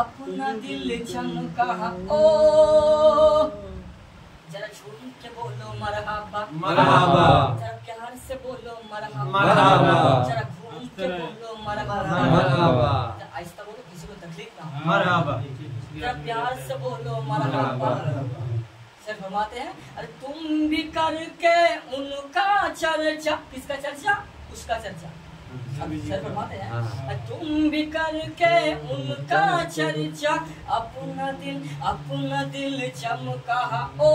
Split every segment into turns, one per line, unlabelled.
अपना दिल चमका ओ। जरा झूम के बोलो मरहबा।
मरहबा।
जरा प्यार से बोलो मरहबा।
मरहबा।
जरा घूम के बोलो मरहबा।
मरहबा।
आहिस्ता बोलो किसी को तकलीफ़ ना
मरहबा।
जरा प्यार से बोलो मरहबा। सर फरमाते हैं अरे तुम भी करके उनका चर्चा किसका चर्चा? उसका चर्चा। तुम भी करके उनका चर्चा अपना दिल अपना दिल चमका ओ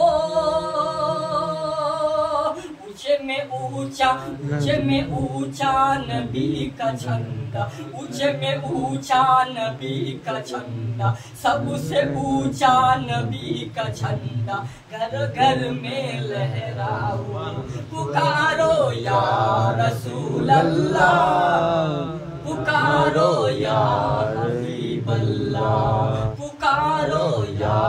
ऊँचे में ऊँचा ऊँचे में ऊँचा नबी का झंडा ऊँचे में ऊँचा नबी का झंडा सबसे ऊँचा नबी का झंडा। घर घर में लहरा हुआ पुकारो या रसूल। पुकारो या हबीब पुकारो या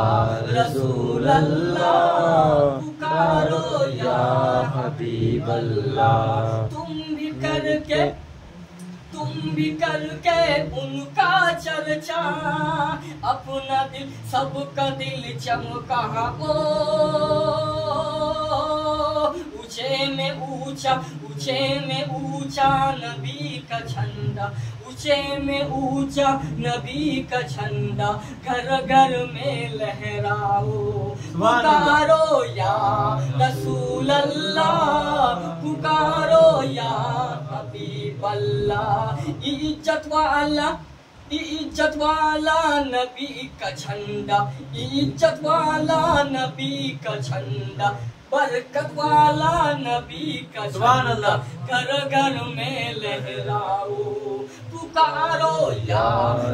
रसूल अल्लाह पुकारो या हबीब अल्लाह तुम भी करके, तुम भी करके उनका चर्चा। अपना दिल सबका दिल चमका ओ ऊँचे में ऊँचा ऊँचे में ऊँचा नबी का झंडा ऊँचे में ऊँचा नबी का झंडा घर घर में लहराओ पुकारो या रसूल अल्लाह पुकारो या हबीब अल्लाह इज़्ज़त वाला इज़्ज़त वाला नबी का झंडा इज़्ज़त वाला नबी का झंडा बरकत वाला नबी का झंडा। घर घर में लहराओ। पुकारो या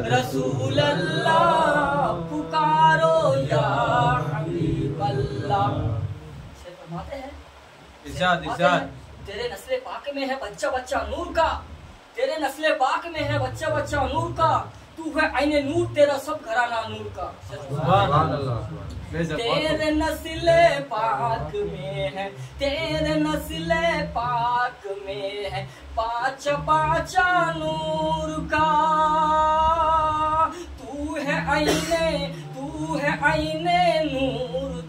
रसूल अल्लाह पुकारो या हबीब अल्लाह हैं। तेरे नस्ले पाक में है बच्चा बच्चा नूर का। तेरे नस्ले पाक में है बच्चा बच्चा नूर का। तू है आईने नूर तेरा सब घराना नूर का। तेरे नस्ले पाक में है तेरे नस्ले पाक में है पाँच पाचा नूर का। तू है आईने तू है आईने नूर